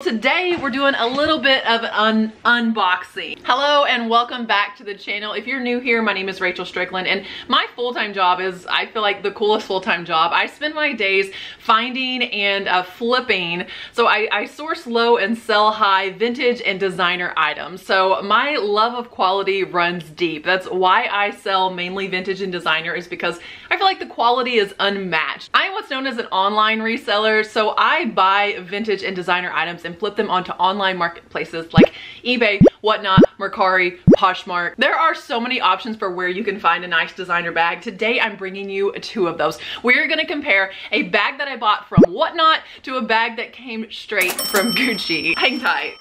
Today we're doing a little bit of an unboxing. Hello and welcome back to the channel. If you're new here, my name is Rachel Strickland and my full-time job is, I feel like the coolest full-time job. I spend my days finding and uh, flipping. So I, I source low and sell high vintage and designer items. So my love of quality runs deep. That's why I sell mainly vintage and designer is because I feel like the quality is unmatched. I am what's known as an online reseller. So I buy vintage and designer items and flip them onto online marketplaces like eBay, whatnot, Mercari, Poshmark. There are so many options for where you can find a nice designer bag. Today, I'm bringing you two of those. We're gonna compare a bag that I bought from whatnot to a bag that came straight from Gucci. Hang tight.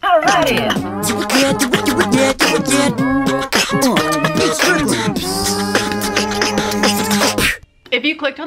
Alrighty.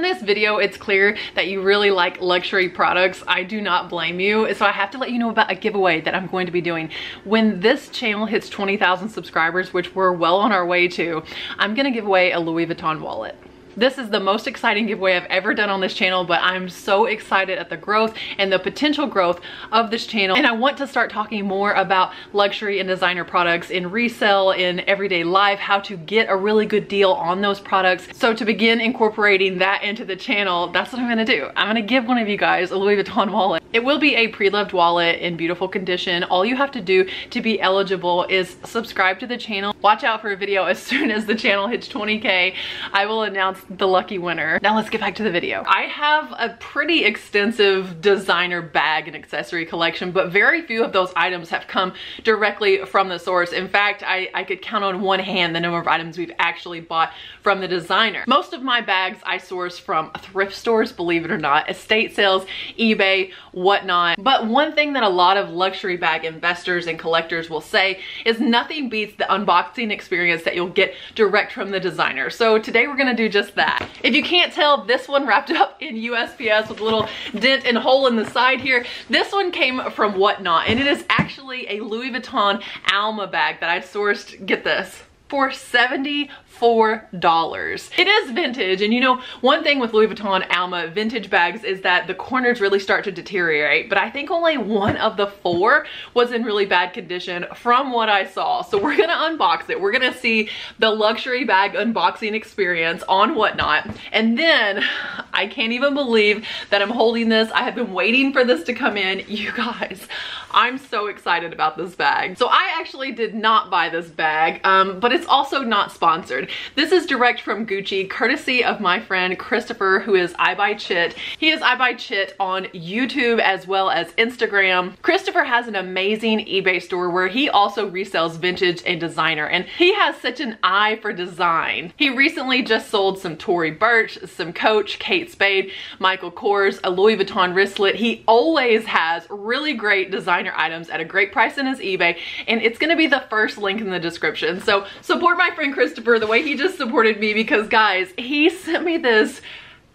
This video, it's clear that you really like luxury products. I do not blame you. So I have to let you know about a giveaway that I'm going to be doing. When this channel hits 20,000 subscribers, which we're well on our way to, I'm gonna give away a Louis Vuitton wallet. This is the most exciting giveaway I've ever done on this channel, but I'm so excited at the growth and the potential growth of this channel. And I want to start talking more about luxury and designer products in resale, in everyday life, how to get a really good deal on those products. So to begin incorporating that into the channel, that's what I'm gonna do. I'm gonna give one of you guys a Louis Vuitton wallet. It will be a pre-loved wallet in beautiful condition. All you have to do to be eligible is subscribe to the channel. Watch out for a video as soon as the channel hits 20K. I will announce the lucky winner. Now let's get back to the video. I have a pretty extensive designer bag and accessory collection, but very few of those items have come directly from the source. In fact, I, I could count on one hand the number of items we've actually bought from the designer. Most of my bags I source from thrift stores, believe it or not, estate sales, eBay, whatnot. But one thing that a lot of luxury bag investors and collectors will say is nothing beats the unboxing experience that you'll get direct from the designer. So today we're gonna do just that. If you can't tell, this one wrapped up in USPS with a little dent and hole in the side here. This one came from Whatnot, and it is actually a Louis Vuitton Alma bag that I sourced, get this, for 70 $4. It is vintage and you know one thing with Louis Vuitton Alma vintage bags is that the corners really start to deteriorate but I think only one of the four was in really bad condition from what I saw. So we're gonna unbox it. We're gonna see the luxury bag unboxing experience on Whatnot and then I can't even believe that I'm holding this. I have been waiting for this to come in. You guys, I'm so excited about this bag. So I actually did not buy this bag um, but it's also not sponsored. This is direct from Gucci, courtesy of my friend Christopher, who is I Buy Chit. He is I Buy Chit on YouTube as well as Instagram. Christopher has an amazing eBay store where he also resells vintage and designer, and he has such an eye for design. He recently just sold some Tory Burch, some Coach, Kate Spade, Michael Kors, a Louis Vuitton wristlet. He always has really great designer items at a great price in his eBay, and it's gonna be the first link in the description. So support my friend Christopher the way he just supported me because guys, he sent me this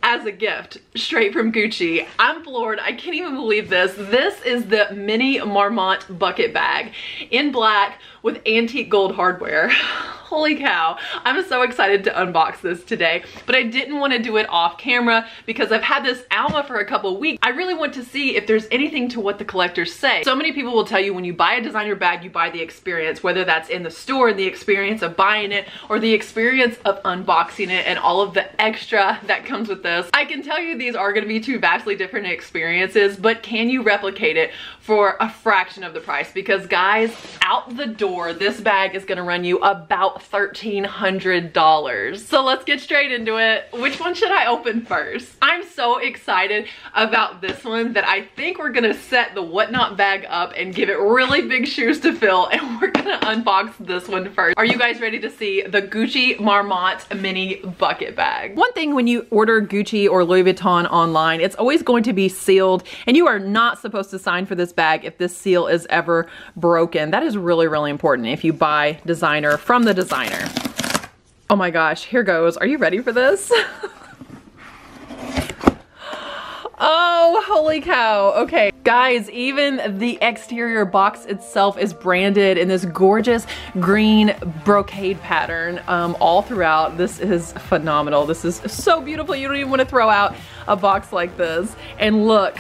as a gift straight from Gucci. I'm floored. I can't even believe this. This is the mini Marmont bucket bag in black with antique gold hardware. Holy cow. I'm so excited to unbox this today, but I didn't want to do it off camera because I've had this Alma for a couple weeks. I really want to see if there's anything to what the collectors say. So many people will tell you when you buy a designer bag, you buy the experience, whether that's in the store, the experience of buying it, or the experience of unboxing it and all of the extra that comes with this. I can tell you these are going to be two vastly different experiences, but can you replicate it for a fraction of the price? Because guys, out the door, this bag is going to run you about $1,300. So let's get straight into it. Which one should I open first? I'm so excited about this one that I think we're gonna set the Whatnot bag up and give it really big shoes to fill and we're gonna unbox this one first. Are you guys ready to see the Gucci Marmont mini bucket bag? One thing when you order Gucci or Louis Vuitton online, it's always going to be sealed and you are not supposed to sign for this bag if this seal is ever broken. That is really, really important if you buy designer from the designer. Oh my gosh, here goes. Are you ready for this? Oh, holy cow. Okay, guys, even the exterior box itself is branded in this gorgeous green brocade pattern um, all throughout. This is phenomenal. This is so beautiful. You don't even want to throw out a box like this. And look,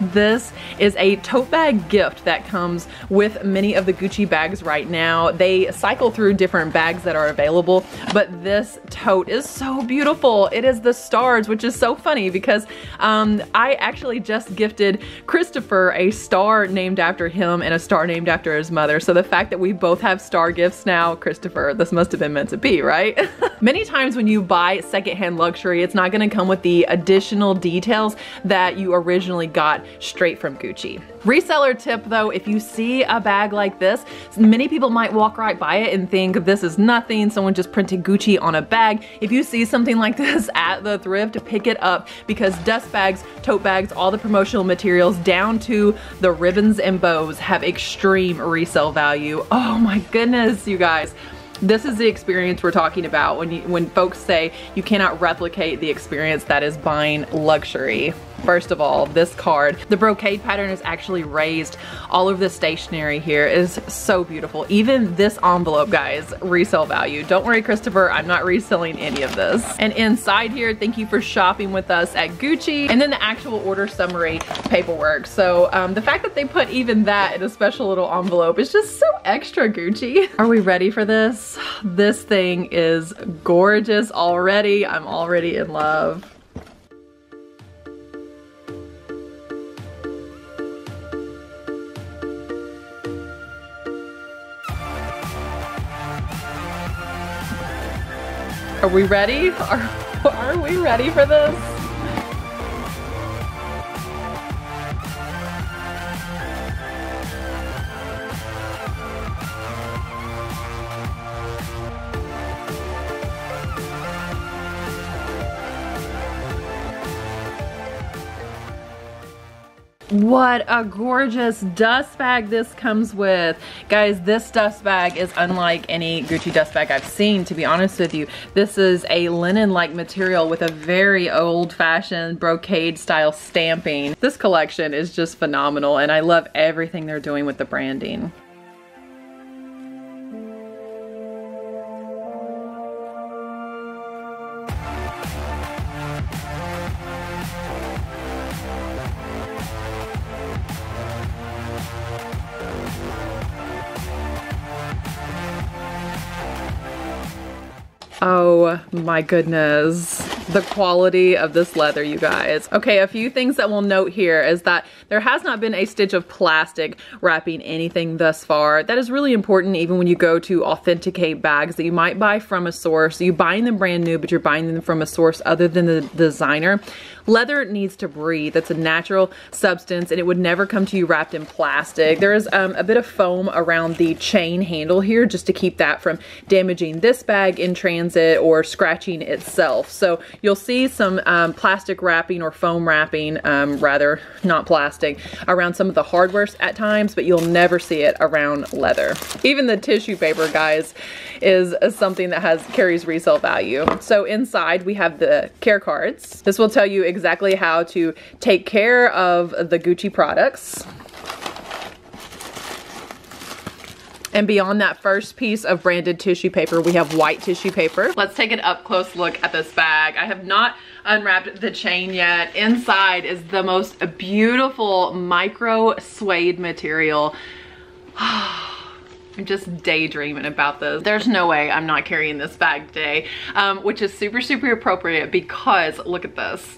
This is a tote bag gift that comes with many of the Gucci bags right now. They cycle through different bags that are available, but this tote is so beautiful. It is the stars, which is so funny because um, I actually just gifted Christopher a star named after him and a star named after his mother. So the fact that we both have star gifts now, Christopher, this must have been meant to be, right? Many times when you buy secondhand luxury, it's not gonna come with the additional details that you originally got straight from Gucci. Reseller tip though, if you see a bag like this, many people might walk right by it and think this is nothing, someone just printed Gucci on a bag. If you see something like this at the thrift, pick it up because dust bags, tote bags, all the promotional materials down to the ribbons and bows have extreme resale value. Oh my goodness, you guys. This is the experience we're talking about when you, when folks say you cannot replicate the experience that is buying luxury. First of all, this card, the brocade pattern is actually raised. All of the stationery here is so beautiful. Even this envelope, guys, resale value. Don't worry, Christopher, I'm not reselling any of this. And inside here, thank you for shopping with us at Gucci. And then the actual order summary paperwork. So um, the fact that they put even that in a special little envelope is just so extra Gucci. Are we ready for this? This thing is gorgeous already. I'm already in love. Are we ready? Are, are we ready for this? What a gorgeous dust bag this comes with. Guys, this dust bag is unlike any Gucci dust bag I've seen, to be honest with you. This is a linen-like material with a very old-fashioned brocade style stamping. This collection is just phenomenal and I love everything they're doing with the branding. My goodness. The quality of this leather, you guys. Okay, a few things that we'll note here is that there has not been a stitch of plastic wrapping anything thus far. That is really important even when you go to authenticate bags that you might buy from a source. You're buying them brand new, but you're buying them from a source other than the designer. Leather needs to breathe. It's a natural substance and it would never come to you wrapped in plastic. There is um, a bit of foam around the chain handle here just to keep that from damaging this bag in transit or scratching itself. So you'll see some um, plastic wrapping or foam wrapping, um, rather not plastic, around some of the hardware at times, but you'll never see it around leather. Even the tissue paper, guys, is something that has carries resale value. So inside we have the care cards. This will tell you exactly how to take care of the Gucci products. And beyond that first piece of branded tissue paper, we have white tissue paper. Let's take an up close look at this bag. I have not unwrapped the chain yet. Inside is the most beautiful micro suede material. I'm just daydreaming about this. There's no way I'm not carrying this bag today, um, which is super, super appropriate because look at this.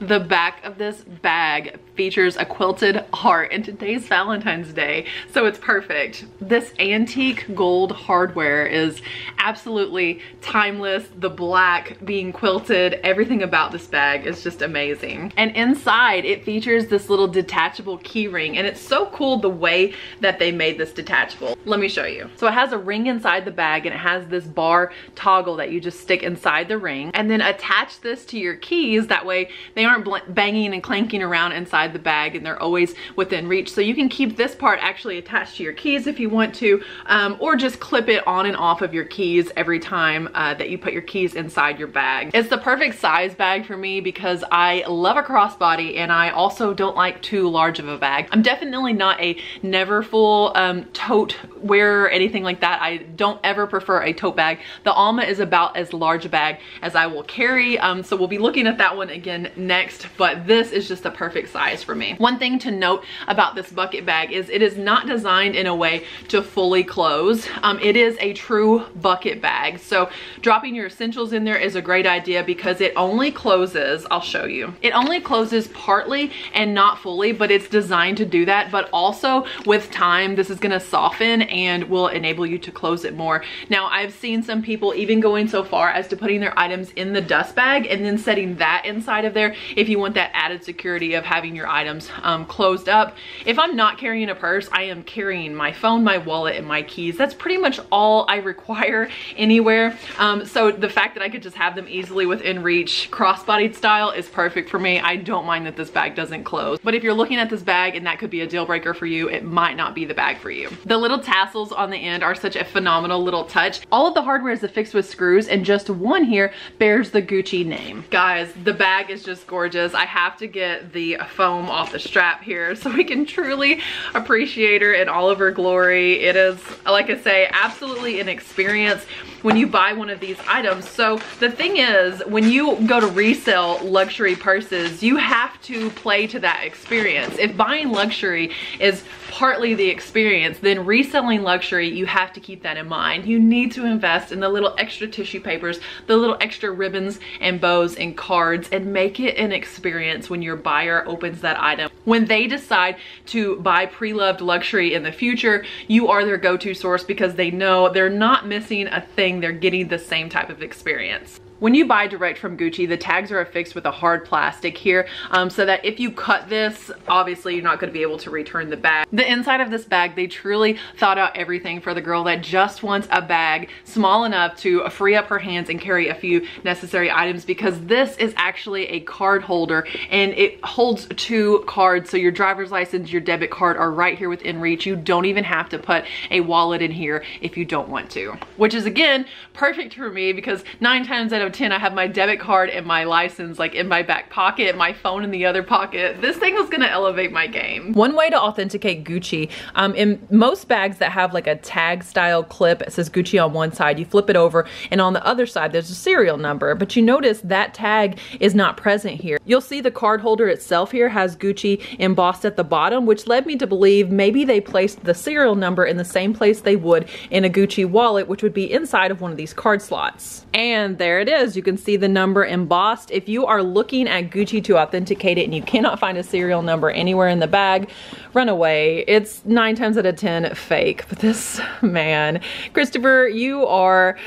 The back of this bag features a quilted heart and today's Valentine's Day, so it's perfect. This antique gold hardware is absolutely timeless. The black being quilted, everything about this bag is just amazing. And inside it features this little detachable key ring and it's so cool the way that they made this detachable. Let me show you. So it has a ring inside the bag and it has this bar toggle that you just stick inside the ring and then attach this to your keys. That way they aren't banging and clanking around inside the bag and they're always within reach. So you can keep this part actually attached to your keys if you want to, um, or just clip it on and off of your keys every time uh, that you put your keys inside your bag. It's the perfect size bag for me because I love a crossbody and I also don't like too large of a bag. I'm definitely not a Neverfull um, tote wearer, or anything like that. I don't ever prefer a tote bag. The Alma is about as large a bag as I will carry. Um, so we'll be looking at that one again next, but this is just the perfect size nice for me. One thing to note about this bucket bag is it is not designed in a way to fully close. Um, it is a true bucket bag. So dropping your essentials in there is a great idea because it only closes, I'll show you. It only closes partly and not fully, but it's designed to do that. But also with time, this is gonna soften and will enable you to close it more. Now I've seen some people even going so far as to putting their items in the dust bag and then setting that inside of there if you want that added security of having your items um, closed up. If I'm not carrying a purse, I am carrying my phone, my wallet, and my keys. That's pretty much all I require anywhere. Um, so the fact that I could just have them easily within reach, crossbodied style is perfect for me. I don't mind that this bag doesn't close. But if you're looking at this bag and that could be a deal breaker for you, it might not be the bag for you. The little tassels on the end are such a phenomenal little touch. All of the hardware is affixed with screws and just one here bears the Gucci name. Guys, the bag is just gorgeous. I have to get the foam off the strap here so we can truly appreciate her in all of her glory. It is, like I say, absolutely an experience when you buy one of these items. So the thing is, when you go to resell luxury purses, you have to play to that experience. If buying luxury is partly the experience, then reselling luxury, you have to keep that in mind. You need to invest in the little extra tissue papers, the little extra ribbons and bows and cards and make it an experience when your buyer opens that item. When they decide to buy pre-loved luxury in the future, you are their go-to source because they know they're not missing a thing, they're getting the same type of experience. When you buy direct from Gucci, the tags are affixed with a hard plastic here um, so that if you cut this, obviously you're not gonna be able to return the bag. The inside of this bag, they truly thought out everything for the girl that just wants a bag small enough to free up her hands and carry a few necessary items because this is actually a card holder and it holds two cards. So your driver's license, your debit card are right here within reach. You don't even have to put a wallet in here if you don't want to, which is again, perfect for me because nine times out of 10, I have my debit card and my license like in my back pocket, my phone in the other pocket. This thing was gonna elevate my game. One way to authenticate Gucci, um, in most bags that have like a tag style clip, it says Gucci on one side, you flip it over and on the other side there's a serial number, but you notice that tag is not present here. You'll see the card holder itself here has Gucci embossed at the bottom, which led me to believe maybe they placed the serial number in the same place they would in a Gucci wallet, which would be inside of one of these card slots. And there it is is, you can see the number embossed. If you are looking at Gucci to authenticate it and you cannot find a serial number anywhere in the bag, run away. It's nine times out of 10 fake. But this, man, Christopher, you are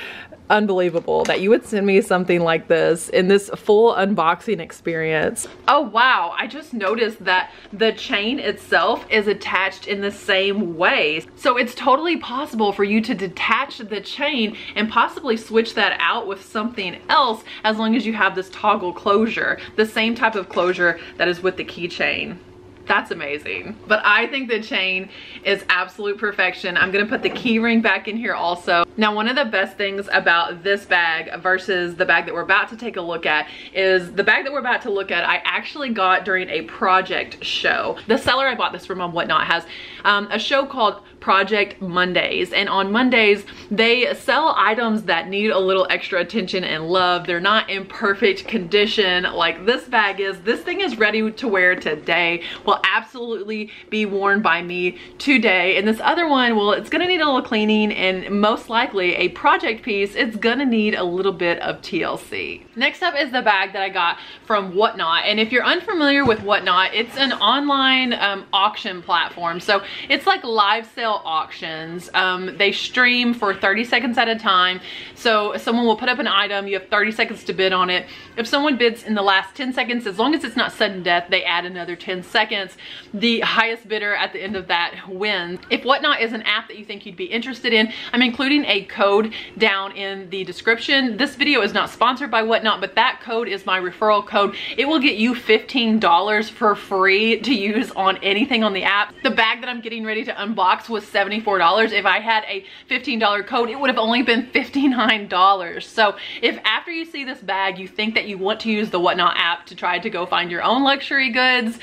unbelievable that you would send me something like this in this full unboxing experience. Oh wow, I just noticed that the chain itself is attached in the same way. So it's totally possible for you to detach the chain and possibly switch that out with something else as long as you have this toggle closure, the same type of closure that is with the keychain that's amazing. But I think the chain is absolute perfection. I'm gonna put the key ring back in here also. Now, one of the best things about this bag versus the bag that we're about to take a look at is the bag that we're about to look at, I actually got during a project show. The seller I bought this from on Whatnot has um, a show called Project Mondays. And on Mondays, they sell items that need a little extra attention and love. They're not in perfect condition like this bag is. This thing is ready to wear today. Will absolutely be worn by me today. And this other one, well, it's gonna need a little cleaning and most likely a project piece, it's gonna need a little bit of TLC. Next up is the bag that I got from Whatnot. And if you're unfamiliar with Whatnot, it's an online um, auction platform. So it's like live sale auctions. Um, they stream for 30 seconds at a time. So someone will put up an item, you have 30 seconds to bid on it. If someone bids in the last 10 seconds, as long as it's not sudden death, they add another 10 seconds. The highest bidder at the end of that wins. If Whatnot is an app that you think you'd be interested in, I'm including a code down in the description. This video is not sponsored by Whatnot, but that code is my referral code. It will get you $15 for free to use on anything on the app. The bag that I'm getting ready to unbox was was $74. If I had a $15 code, it would have only been $59. So if after you see this bag, you think that you want to use the Whatnot app to try to go find your own luxury goods,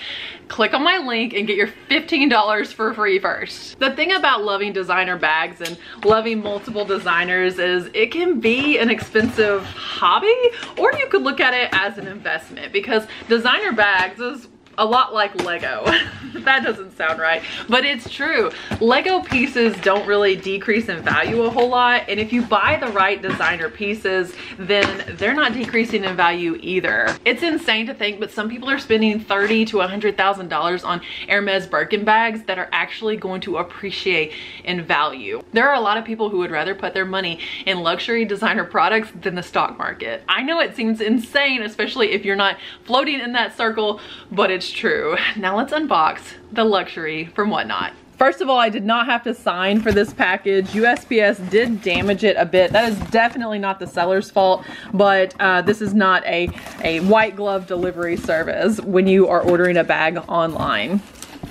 click on my link and get your $15 for free first. The thing about loving designer bags and loving multiple designers is it can be an expensive hobby or you could look at it as an investment because designer bags is a lot like Lego. that doesn't sound right, but it's true. Lego pieces don't really decrease in value a whole lot. And if you buy the right designer pieces, then they're not decreasing in value either. It's insane to think, but some people are spending 30 to $100,000 on Hermes Birkin bags that are actually going to appreciate in value. There are a lot of people who would rather put their money in luxury designer products than the stock market. I know it seems insane, especially if you're not floating in that circle, but it's true. Now let's unbox the luxury from Whatnot. First of all, I did not have to sign for this package. USPS did damage it a bit. That is definitely not the seller's fault, but uh, this is not a, a white glove delivery service when you are ordering a bag online.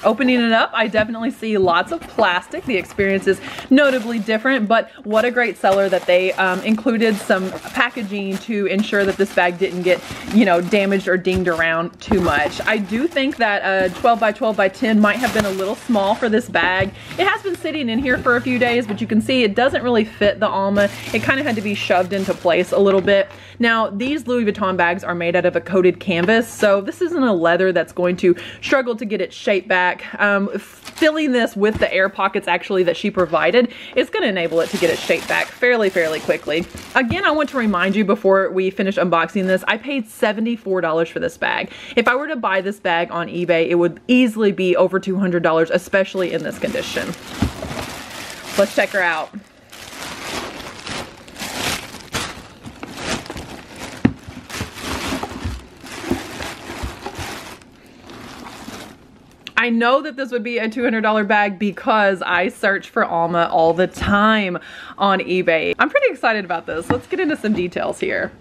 Opening it up, I definitely see lots of plastic. The experience is notably different, but what a great seller that they um, included some packaging to ensure that this bag didn't get, you know, damaged or dinged around too much. I do think that a 12 by 12 by 10 might have been a little small for this bag. It has been sitting in here for a few days, but you can see it doesn't really fit the Alma. It kind of had to be shoved into place a little bit. Now, these Louis Vuitton bags are made out of a coated canvas, so this isn't a leather that's going to struggle to get its shape back. Um, filling this with the air pockets actually that she provided is going to enable it to get its shape back fairly, fairly quickly. Again, I want to remind you before we finish unboxing this, I paid $74 for this bag. If I were to buy this bag on eBay, it would easily be over $200, especially in this condition. Let's check her out. I know that this would be a $200 bag because I search for Alma all the time on eBay. I'm pretty excited about this. Let's get into some details here.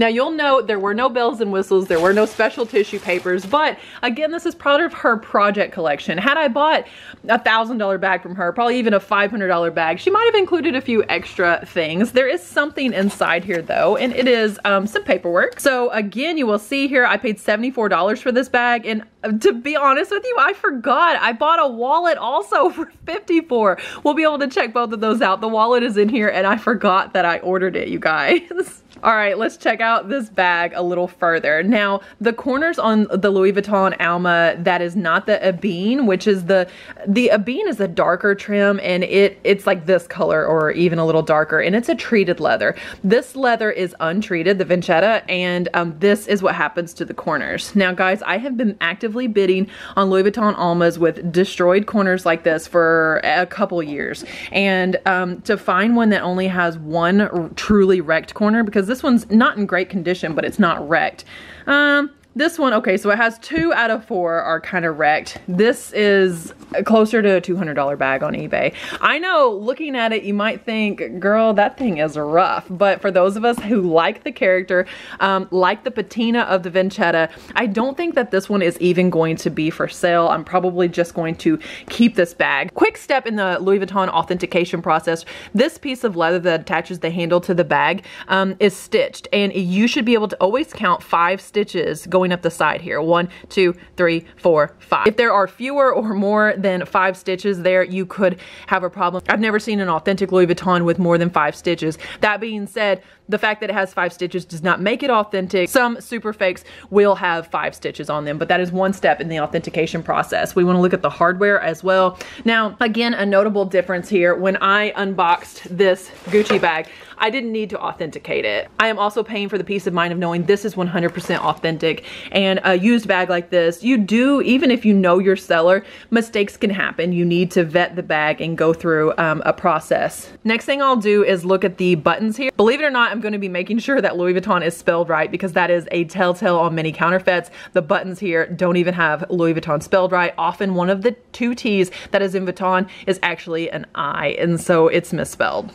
Now you'll note there were no bells and whistles, there were no special tissue papers, but again, this is part of her project collection. Had I bought a $1,000 bag from her, probably even a $500 bag, she might have included a few extra things. There is something inside here though, and it is um, some paperwork. So again, you will see here, I paid $74 for this bag, and to be honest with you, I forgot. I bought a wallet also for 54. We'll be able to check both of those out. The wallet is in here and I forgot that I ordered it, you guys. All right, let's check out this bag a little further. Now, the corners on the Louis Vuitton Alma, that is not the Ebene, which is the, the Ebene is a darker trim and it it's like this color or even a little darker and it's a treated leather. This leather is untreated, the Vachetta, and um, this is what happens to the corners. Now guys, I have been actively bidding on Louis Vuitton Almas with destroyed corners like this for a couple years. And um, to find one that only has one truly wrecked corner, because this one's not in great condition, but it's not wrecked. Um, this one, okay, so it has two out of four are kind of wrecked. This is closer to a $200 bag on eBay. I know looking at it, you might think, girl, that thing is rough. But for those of us who like the character, um, like the patina of the Vachetta, I don't think that this one is even going to be for sale. I'm probably just going to keep this bag. Quick step in the Louis Vuitton authentication process. This piece of leather that attaches the handle to the bag um, is stitched and you should be able to always count five stitches going going up the side here. One, two, three, four, five. If there are fewer or more than five stitches there, you could have a problem. I've never seen an authentic Louis Vuitton with more than five stitches. That being said, the fact that it has five stitches does not make it authentic. Some super fakes will have five stitches on them, but that is one step in the authentication process. We wanna look at the hardware as well. Now, again, a notable difference here, when I unboxed this Gucci bag, I didn't need to authenticate it. I am also paying for the peace of mind of knowing this is 100% authentic and a used bag like this, you do, even if you know your seller, mistakes can happen. You need to vet the bag and go through um, a process. Next thing I'll do is look at the buttons here. Believe it or not, I'm gonna be making sure that Louis Vuitton is spelled right because that is a telltale on many counterfeits. The buttons here don't even have Louis Vuitton spelled right. Often one of the two T's that is in Vuitton is actually an I, and so it's misspelled.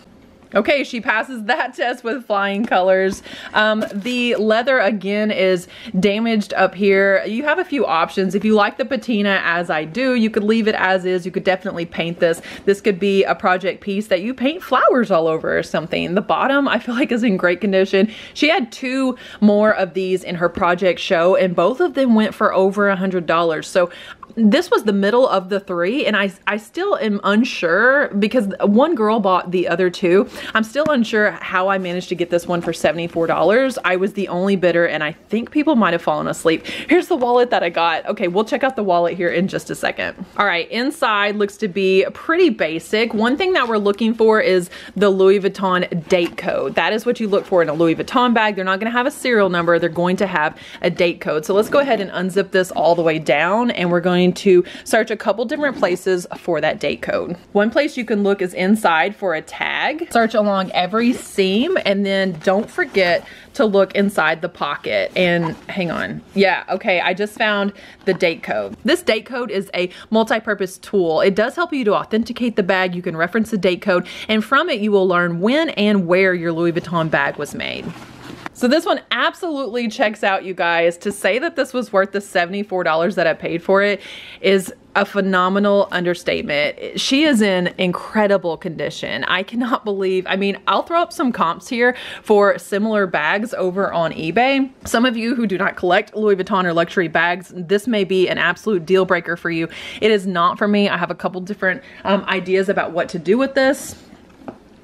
Okay, she passes that test with flying colors. Um, the leather, again, is damaged up here. You have a few options. If you like the patina, as I do, you could leave it as is. You could definitely paint this. This could be a project piece that you paint flowers all over or something. The bottom, I feel like, is in great condition. She had two more of these in her project show, and both of them went for over a $100. So this was the middle of the three and I, I still am unsure because one girl bought the other two. I'm still unsure how I managed to get this one for $74. I was the only bidder and I think people might have fallen asleep. Here's the wallet that I got. Okay, we'll check out the wallet here in just a second. All right, inside looks to be pretty basic. One thing that we're looking for is the Louis Vuitton date code. That is what you look for in a Louis Vuitton bag. They're not gonna have a serial number. They're going to have a date code. So let's go ahead and unzip this all the way down and we're going to search a couple different places for that date code. One place you can look is inside for a tag. Search along every seam and then don't forget to look inside the pocket and hang on. Yeah, okay, I just found the date code. This date code is a multi-purpose tool. It does help you to authenticate the bag. You can reference the date code and from it you will learn when and where your Louis Vuitton bag was made. So this one absolutely checks out, you guys. To say that this was worth the $74 that I paid for it is a phenomenal understatement. She is in incredible condition. I cannot believe, I mean, I'll throw up some comps here for similar bags over on eBay. Some of you who do not collect Louis Vuitton or luxury bags, this may be an absolute deal breaker for you. It is not for me. I have a couple different um, ideas about what to do with this.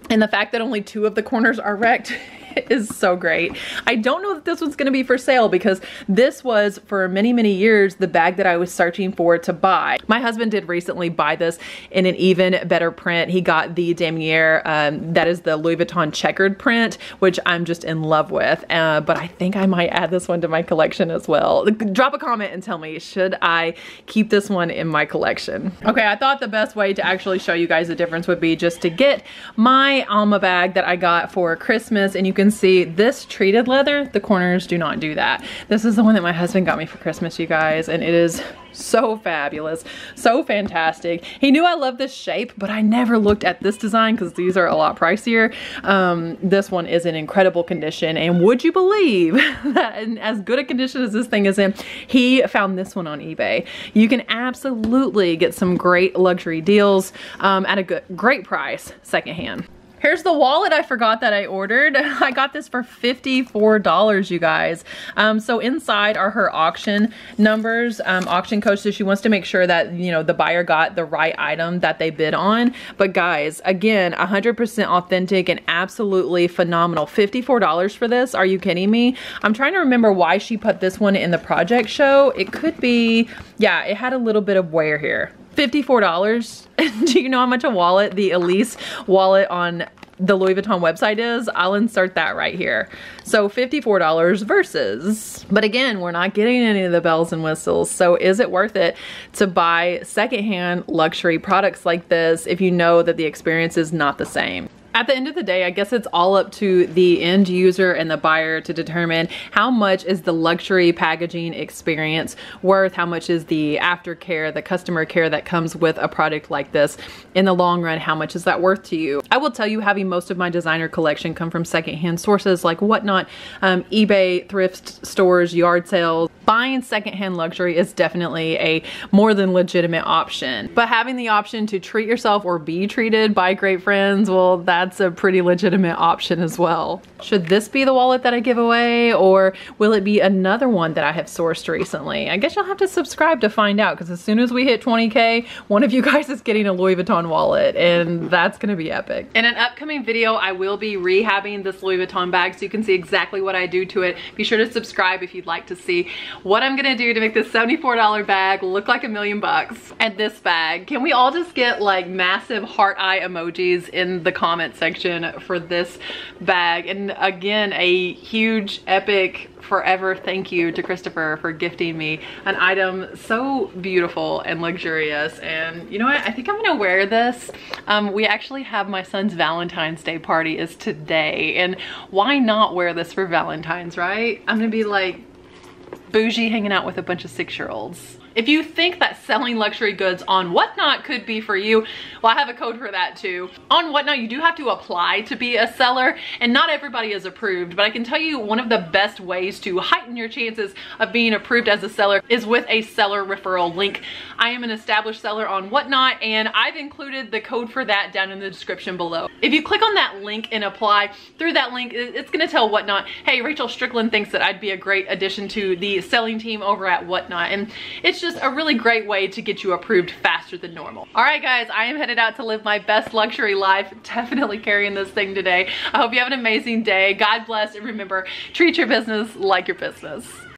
And the fact that only two of the corners are wrecked is so great. I don't know that this one's gonna be for sale because this was for many, many years the bag that I was searching for to buy. My husband did recently buy this in an even better print. He got the Damier, um, that is the Louis Vuitton checkered print, which I'm just in love with. Uh, but I think I might add this one to my collection as well. Drop a comment and tell me, should I keep this one in my collection? Okay, I thought the best way to actually show you guys the difference would be just to get my Alma bag that I got for Christmas and you can can see this treated leather, the corners do not do that. This is the one that my husband got me for Christmas, you guys, and it is so fabulous, so fantastic. He knew I loved this shape, but I never looked at this design because these are a lot pricier. Um, this one is in incredible condition, and would you believe that in as good a condition as this thing is in, he found this one on eBay. You can absolutely get some great luxury deals um, at a good, great price secondhand. Here's the wallet I forgot that I ordered. I got this for $54, you guys. Um, so inside are her auction numbers, um, auction codes. So she wants to make sure that, you know, the buyer got the right item that they bid on. But guys, again, 100% authentic and absolutely phenomenal. $54 for this. Are you kidding me? I'm trying to remember why she put this one in the project show. It could be, yeah, it had a little bit of wear here. $54. Do you know how much a wallet, the Elise wallet on the Louis Vuitton website is, I'll insert that right here. So $54 versus, but again, we're not getting any of the bells and whistles. So is it worth it to buy secondhand luxury products like this if you know that the experience is not the same? At the end of the day, I guess it's all up to the end user and the buyer to determine how much is the luxury packaging experience worth, how much is the aftercare, the customer care that comes with a product like this. In the long run, how much is that worth to you? I will tell you having most of my designer collection come from secondhand sources like Whatnot, um, eBay, thrift stores, yard sales. Buying secondhand luxury is definitely a more than legitimate option. But having the option to treat yourself or be treated by great friends, well, that's a pretty legitimate option as well. Should this be the wallet that I give away or will it be another one that I have sourced recently? I guess you'll have to subscribe to find out because as soon as we hit 20K, one of you guys is getting a Louis Vuitton wallet and that's gonna be epic. In an upcoming video, I will be rehabbing this Louis Vuitton bag so you can see exactly what I do to it. Be sure to subscribe if you'd like to see what I'm gonna do to make this $74 bag look like a million bucks. And this bag, can we all just get like massive heart eye emojis in the comment section for this bag. And again, a huge, epic, forever thank you to Christopher for gifting me an item so beautiful and luxurious. And you know what? I think I'm gonna wear this. Um, we actually have my son's Valentine's Day party is today. And why not wear this for Valentine's, right? I'm gonna be like bougie hanging out with a bunch of six-year-olds. If you think that selling luxury goods on Whatnot could be for you, well, I have a code for that too. On Whatnot, you do have to apply to be a seller and not everybody is approved, but I can tell you one of the best ways to heighten your chances of being approved as a seller is with a seller referral link. I am an established seller on Whatnot and I've included the code for that down in the description below. If you click on that link and apply through that link, it's gonna tell Whatnot, hey, Rachel Strickland thinks that I'd be a great addition to the selling team over at Whatnot. And it's just a really great way to get you approved faster than normal. All right, guys, I am headed out to live my best luxury life. Definitely carrying this thing today. I hope you have an amazing day. God bless, and remember, treat your business like your business.